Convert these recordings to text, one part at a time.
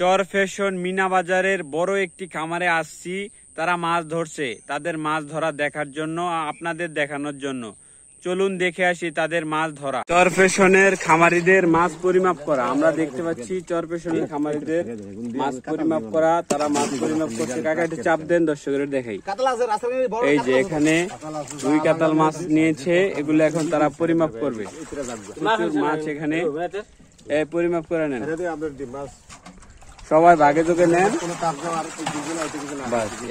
চর fashion Mina বাজারের বড় একটি খামারে আসছি। তারা মাছ ধরছে। তাদের মাছ ধরা দেখার জন্য, আপনাদের দেখানোর জন্য। চলুন দেখে আসি তাদের মাছ ধরা। চর ফ্যাশনের খামারিদের মাছ পরিমাপ করা। আমরা দেখতে পাচ্ছি চর ফ্যাশনের খামারিদের মাছ পরিমাপ করা। তারা মাছ পরিমাপ করছে। কাকা, একটু চাপ দেন দর্শকের দেখাই। এই যে এখানে দুই কাতাল মাছ নিয়েছে। এগুলো এখন তারা পরিমাপ করবে। মাছ এখানে। পরিমাপ করে নেন। সবাই ভাগে যোগে নেন।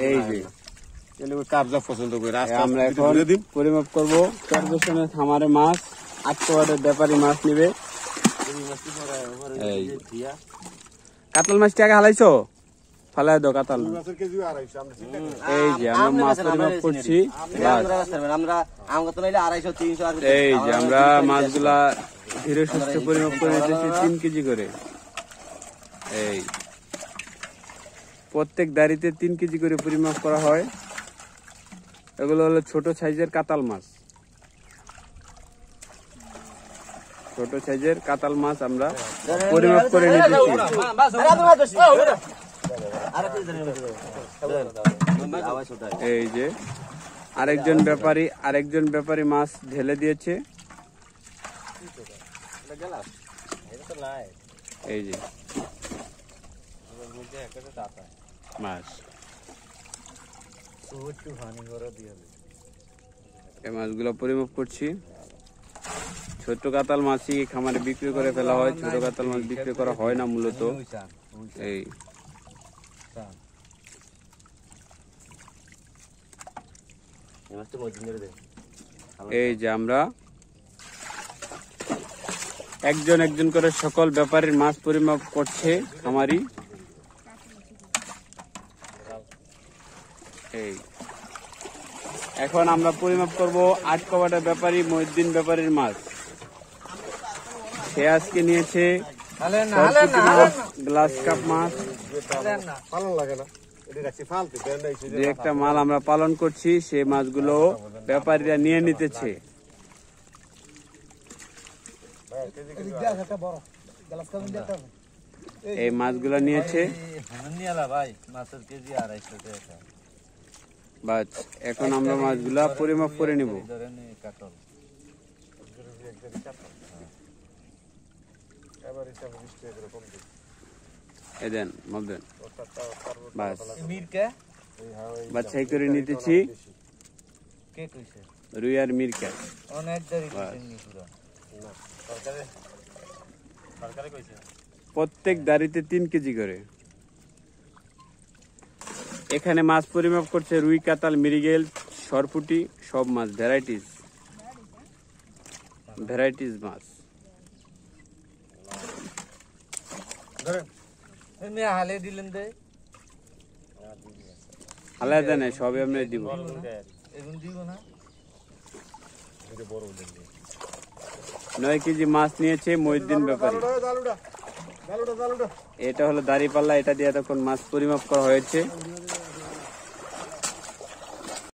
এই যে। কাবজা পছন্দ করে। আমরা এখন পরিমাপ করব। চরবেশনের খামারে মাছ আটশো ওয়াটের ব্যাপারী মাছ নিবে। এই। কাতল মাছটি আগে হালাইছো? ফালাই দাও কাতাল। এই যে আমরা মাছ পরিমাপ করছি। এই যে আমরা মাছগুলা ধীরে সুস্থ পরিমাপ করে নিতেছি তিন কেজি করে। এই। প্রত্যেক দাড়িতে তিন কেজি করে পরিমাপ করা হয়। এগুলো হলো ছোট সাইজের কাতাল মাছ। ছোট সাইজের কাতাল মাছ আমরা পরিমাপ করে নিতেছি। এই যে, আরেকজন ব্যাপারী আরেকজন ব্যাপারী মাছ ঢেলে দিয়েছে। এই যে মাছগুলো ছোট কাতাল মাছই খামারে বিক্রি করে ফেলা হয়। ছোট কাতাল মাছ বিক্রি করা হয় না মূলত। এই। এই যে আমরা একজন একজন করে সকল ব্যাপারীর মাছ পরিমাপ করছে খামারি। এই। এখন আমরা পরিমাপ করব আট কবাটা ব্যাপারী মহিউদ্দিন ব্যাপারীর মাছ। সে আজকে নিয়েছে মাছ গ্লাস কাপ মাছ। দু একটা মাল আমরা পালন করছি সেই মাছগুলো ব্যাপারীরা নিয়ে নিতেছে। এই মাছগুলো নিয়েছে। ভাই মাছের কেজি আড়াইশো টাকা। বাস এখন আমরা মাছগুলা পরিমাপ করে নিব। দেন মাপ দেন। বাস। বাছাই করে নিতেছি। রুই আর মিরকা। প্রত্যেক দাড়িতে তিন কেজি করে। এখানে মাছ পরিমাপ করছে রুই কাতাল মিরিগেল সরপুটি সব মাছ ভ্যারাইটিস। ভ্যারাইটিস মাছ। এমনি হালে দিলেন দে। আলাদা নেই সবে আমরা দিব। নয় কেজি মাছ নিয়েছে মহিউদ্দিন ব্যাপারী। এটা হলো দাড়ি পাল্লা এটা দিয়ে তখন মাছ পরিমাপ করা হয়েছে।